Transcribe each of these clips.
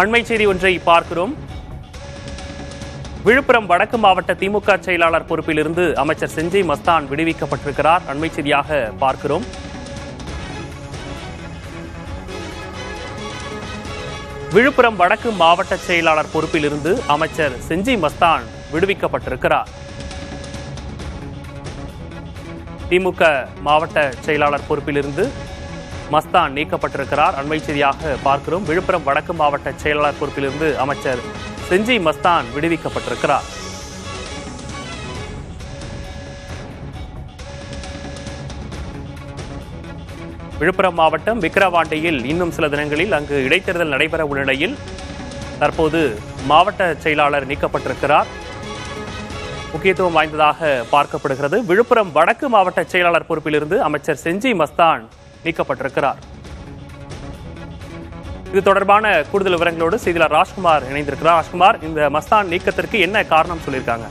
அண்மை செய்தி ஒன்றை பார்க்கிறோம். விழுப்புரம் வடக்கு மாவட்ட திமுக செயலாளர் பொறுப்பிலிருந்து அமைச்சர் செஞ்சை மஸ்தான் விடுவிக்கப்பட்டிருக்கிறார். அண்மை செய்தியாக பார்க்கிறோம். விழுப்புரம் வடக்கு மாவட்ட செயலாளர் பொறுப்பிலிருந்து அமைச்சர் செஞ்சி மஸ்தான் விடுவிக்கப்பட்டிருக்கிறார். திமுக மாவட்ட செயலாளர் பொறுப்பிலிருந்து மஸ்தான் நீக்கப்பட்டிருக்கிறார். அண்மை செய்தியாக பார்க்கிறோம். விழுப்புரம் வடக்கு மாவட்ட செயலாளர் பொறுப்பிலிருந்து அமைச்சர் செஞ்சி மஸ்தான் விடுவிக்கப்பட்டிருக்கிறார். விழுப்புரம் மாவட்டம் விக்கிரவாண்டியில் இன்னும் சில தினங்களில் அங்கு இடைத்தேர்தல் நடைபெற உள்ள நிலையில் தற்போது மாவட்ட செயலாளர் நீக்கப்பட்டிருக்கிறார். முக்கியத்துவம் வாய்ந்ததாக பார்க்கப்படுகிறது. விழுப்புரம் வடக்கு மாவட்ட செயலாளர் பொறுப்பிலிருந்து அமைச்சர் செஞ்சி மஸ்தான் நீக்கப்பட்டிருக்கிறார். இது தொடர்பான கூடுதல் விவரங்களோடு செய்தியாளர் ராஜ்குமார் இணைந்திருக்கிறார். ராஜ்குமார் இந்த மஸ்தான் நீக்கத்திற்கு என்ன காரணம் சொல்லியிருக்காங்க?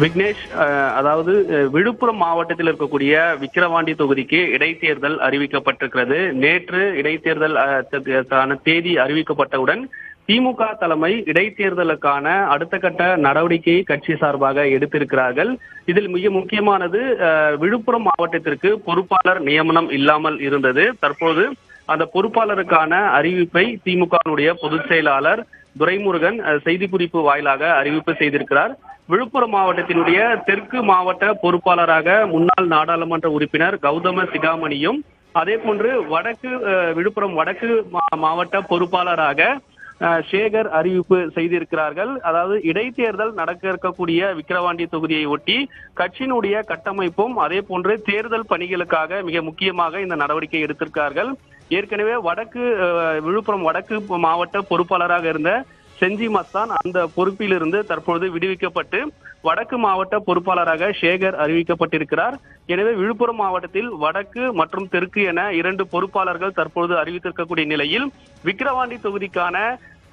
விக்னேஷ் அஹ் அதாவது விழுப்புரம் மாவட்டத்தில் இருக்கக்கூடிய விக்கிரவாண்டி தொகுதிக்கு இடைத்தேர்தல் அறிவிக்கப்பட்டிருக்கிறது. நேற்று இடைத்தேர்தல் தேதி அறிவிக்கப்பட்டவுடன் திமுக தலைமை இடைத்தேர்தலுக்கான அடுத்த கட்ட நடவடிக்கையை கட்சி சார்பாக எடுத்திருக்கிறார்கள். இதில் மிக முக்கியமானது விழுப்புரம் மாவட்டத்திற்கு பொறுப்பாளர் நியமனம் இல்லாமல் இருந்தது. தற்போது அந்த பொறுப்பாளருக்கான அறிவிப்பை திமுகவினுடைய பொதுச் செயலாளர் துரைமுருகன் செய்திக்குறிப்பு வாயிலாக அறிவிப்பு செய்திருக்கிறார். விழுப்புரம் மாவட்டத்தினுடைய தெற்கு மாவட்ட பொறுப்பாளராக முன்னாள் நாடாளுமன்ற உறுப்பினர் கௌதம சிகாமணியும் அதே போன்று வடக்கு அஹ், விழுப்புரம் வடக்கு மா- மாவட்ட பொறுப்பாளராக சேகர் அறிவிப்பு செய்திருக்கிறார்கள். அதாவது இடைத்தேர்தல் நடக்க இருக்கக்கூடிய விக்கிரவாண்டி தொகுதியை ஒட்டி கட்சியினுடைய கட்டமைப்பும் அதே போன்று தேர்தல் பணிகளுக்காக மிக முக்கியமாக இந்த நடவடிக்கை எடுத்திருக்கிறார்கள் ஏற்கனவே வடக்கு அஹ், விழுப்புரம் வடக்கு மாவட்ட பொறுப்பாளராக இருந்த செஞ்சி மஸ்தான் அந்த பொறுப்பிலிருந்து தற்பொழுது விடுவிக்கப்பட்டு வடக்கு மாவட்ட பொறுப்பாளராக சேகர் அறிவிக்கப்பட்டிருக்கிறார். எனவே விழுப்புரம் மாவட்டத்தில் வடக்கு மற்றும் தெற்கு என இரண்டு பொறுப்பாளர்கள் தற்பொழுது அறிவித்திருக்கக்கூடிய நிலையில் விக்கிரவாண்டி தொகுதிக்கான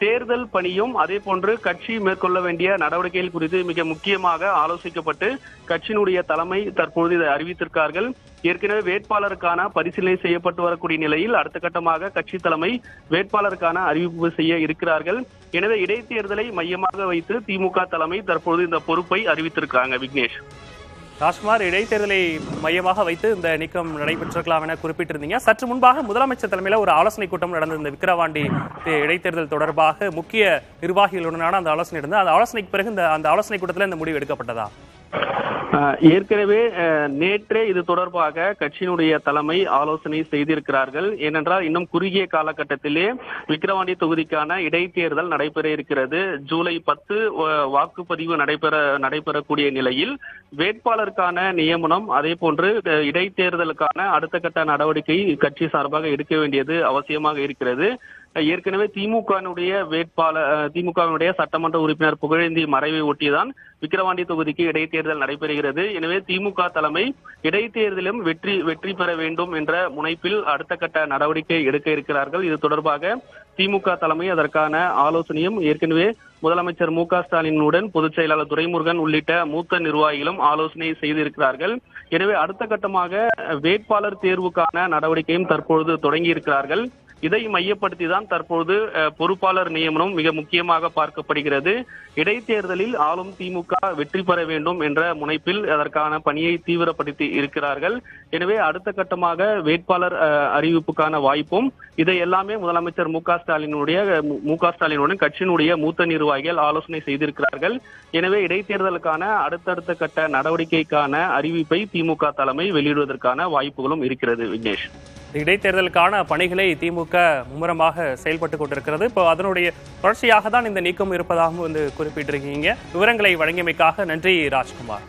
தேர்தல் பணியும் அதே போன்று கட்சி மேற்கொள்ள வேண்டிய நடவடிக்கைகள் குறித்து மிக முக்கியமாக ஆலோசிக்கப்பட்டு கட்சியினுடைய தலைமை தற்பொழுது இதை அறிவித்திருக்கார்கள். ஏற்கனவே வேட்பாளருக்கான பரிசீலனை செய்யப்பட்டு வரக்கூடிய நிலையில் அடுத்த கட்டமாக கட்சி தலைமை வேட்பாளருக்கான அறிவிப்பு செய்ய இருக்கிறார்கள். எனவே இடைத்தேர்தலை மையமாக வைத்து திமுக தலைமை தற்பொழுது இந்த பொறுப்பை அறிவித்திருக்காங்க விக்னேஷ். ராஜ்குமார் இடைத்தேர்தலை மையமாக வைத்து இந்த நீக்கம் நடைபெற்றிருக்கலாம் என குறிப்பிட்டிருந்தீங்க. சற்று முன்பாக முதலமைச்சர் தலைமையில் ஒரு ஆலோசனை கூட்டம் நடந்திருந்த விக்கிரவாண்டி இடைத்தேர்தல் தொடர்பாக முக்கிய நிர்வாகிகளுடனான அந்த ஆலோசனை இருந்தது அந்த ஆலோசனைக்கு பிறகு இந்த அந்த ஆலோசனை கூட்டத்தில் இந்த முடிவு எடுக்கப்பட்டதா? ஏற்கனவே நேற்றே இது தொடர்பாக கட்சியினுடைய தலைமை ஆலோசனை செய்திருக்கிறார்கள். ஏனென்றால் இன்னும் குறுகிய காலகட்டத்திலே விக்கிரவாண்டி தொகுதிக்கான இடைத்தேர்தல் நடைபெற இருக்கிறது. ஜூலை பத்து வாக்குப்பதிவு நடைபெற நடைபெறக்கூடிய நிலையில் வேட்பாளருக்கான நியமனம் அதே போன்று இடைத்தேர்தலுக்கான அடுத்த கட்ட நடவடிக்கை கட்சி சார்பாக எடுக்க வேண்டியது அவசியமாக இருக்கிறது. ஏற்கனவே திமுகவினுடைய வேட்பாளர் திமுகவினுடைய சட்டமன்ற உறுப்பினர் புகழேந்தி மறைவை ஒட்டிதான் விக்கிரவாண்டி தொகுதிக்கு இடைத்தேர்தல் நடைபெறுகிறது. எனவே திமுக தலைமை இடைத்தேர்தலும் வெற்றி வெற்றி பெற வேண்டும் என்ற முனைப்பில் அடுத்த கட்ட நடவடிக்கை எடுக்க இருக்கிறார்கள். இது தொடர்பாக திமுக தலைமை அதற்கான ஆலோசனையும் ஏற்கனவே முதலமைச்சர் மு க ஸ்டாலினுடன் பொதுச் செயலாளர் துரைமுருகன் உள்ளிட்ட மூத்த நிர்வாகிகளும் ஆலோசனை செய்திருக்கிறார்கள். எனவே அடுத்த கட்டமாக வேட்பாளர் தேர்வுக்கான நடவடிக்கையும் தற்பொழுது தொடங்கி இருக்கிறார்கள் இதை மையப்படுத்தி தான் தற்போது பொறுப்பாளர் நியமனம் மிக முக்கியமாக பார்க்கப்படுகிறது. இடைத்தேர்தலில் ஆளும் திமுக வெற்றி பெற வேண்டும் என்ற முனைப்பில் அதற்கான பணியை தீவிரப்படுத்தி இருக்கிறார்கள். எனவே அடுத்த கட்டமாக வேட்பாளர் அறிவிப்புக்கான வாய்ப்பும் இதை எல்லாமே முதலமைச்சர் மு க ஸ்டாலினுடைய மு க ஸ்டாலினுடன் கட்சியினுடைய மூத்த நிர்வாகிகள் ஆலோசனை செய்திருக்கிறார்கள். எனவே இடைத்தேர்தலுக்கான அடுத்தடுத்த கட்ட நடவடிக்கைக்கான அறிவிப்பை திமுக தலைமை வெளியிடுவதற்கான வாய்ப்புகளும் இருக்கிறது விக்னேஷ். இடைத்தேர்தலுக்கான பணிகளை திமுக மும்முரமாக செயல்பட்டு கொண்டிருக்கிறது. இப்போ அதனுடைய தொடர்ச்சியாக தான் இந்த நீக்கம் இருப்பதாகவும் வந்து குறிப்பிட்டிருக்கீங்க. விவரங்களை வழங்கியமைக்காக நன்றி ராஜ்குமார்.